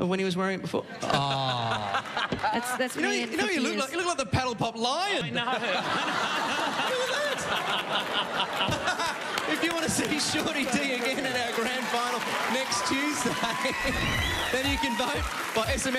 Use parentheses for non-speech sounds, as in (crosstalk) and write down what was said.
of when he was wearing it before. (laughs) Ah. That's that's You know, you, you know, you look like you look like the paddle pop lion. No. (laughs) (laughs) If you want to see Shorty D again at our grand final next Tuesday, then you can vote by SMS.